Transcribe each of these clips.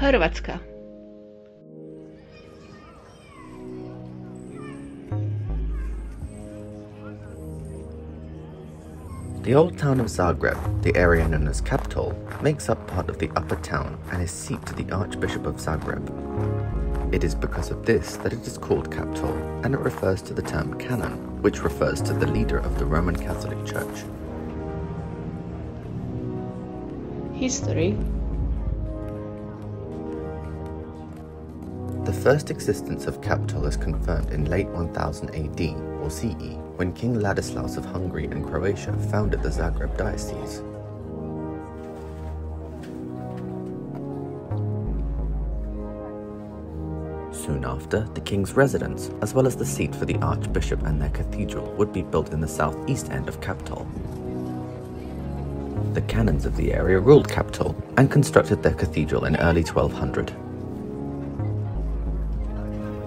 Hrvatska The old town of Zagreb, the area known as Kaptol, makes up part of the upper town and is seat to the Archbishop of Zagreb. It is because of this that it is called Kaptol, and it refers to the term canon, which refers to the leader of the Roman Catholic Church. History The first existence of Kaptol is confirmed in late 1000 AD or CE when King Ladislaus of Hungary and Croatia founded the Zagreb diocese. Soon after, the king's residence, as well as the seat for the archbishop and their cathedral, would be built in the southeast end of Kaptol. The canons of the area ruled Kaptol and constructed their cathedral in early 1200.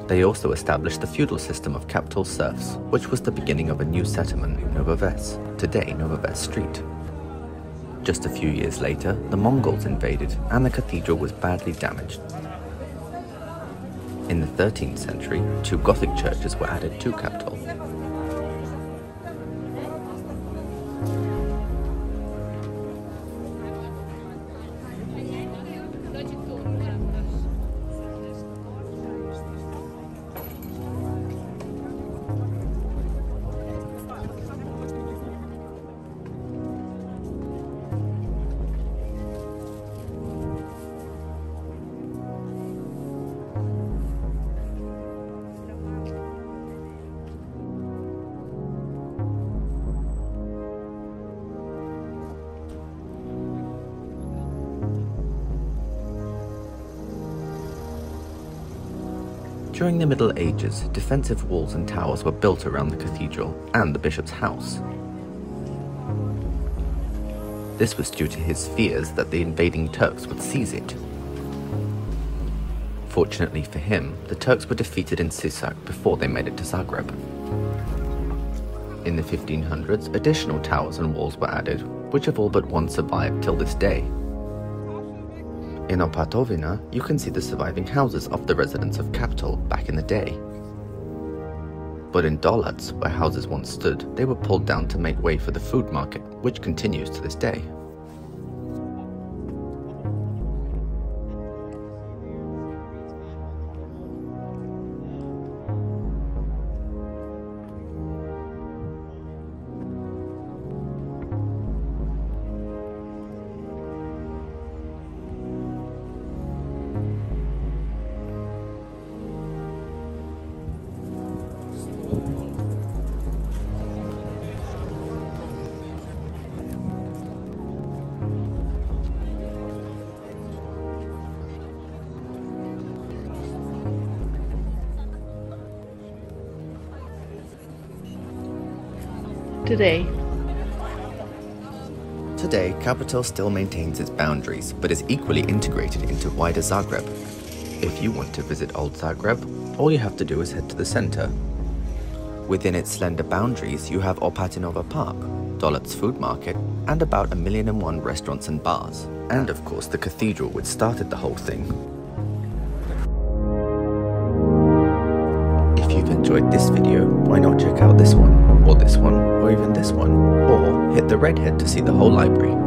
They also established the feudal system of Kaptol serfs, which was the beginning of a new settlement, Nova Ves, today Nova Ves Street. Just a few years later, the Mongols invaded and the cathedral was badly damaged. In the 13th century, two Gothic churches were added to Kaptol. During the Middle Ages, defensive walls and towers were built around the cathedral and the bishop's house. This was due to his fears that the invading Turks would seize it. Fortunately for him, the Turks were defeated in Sisak before they made it to Zagreb. In the 1500s, additional towers and walls were added, which have all but one survived till this day. In Opatovina, you can see the surviving houses of the residents of Kaptol back in the day. But in Dolac, where houses once stood, they were pulled down to make way for the food market, which continues to this day. Today Today, Kaptol still maintains its boundaries, but is equally integrated into wider Zagreb. If you want to visit Old Zagreb, all you have to do is head to the center. Within its slender boundaries, you have Opatinova Park, Dolac's food market, and about a million and one restaurants and bars. And of course, the cathedral which started the whole thing. If you've enjoyed this video, why not check out this one, or this one, or even this one, or hit the red head to see the whole library.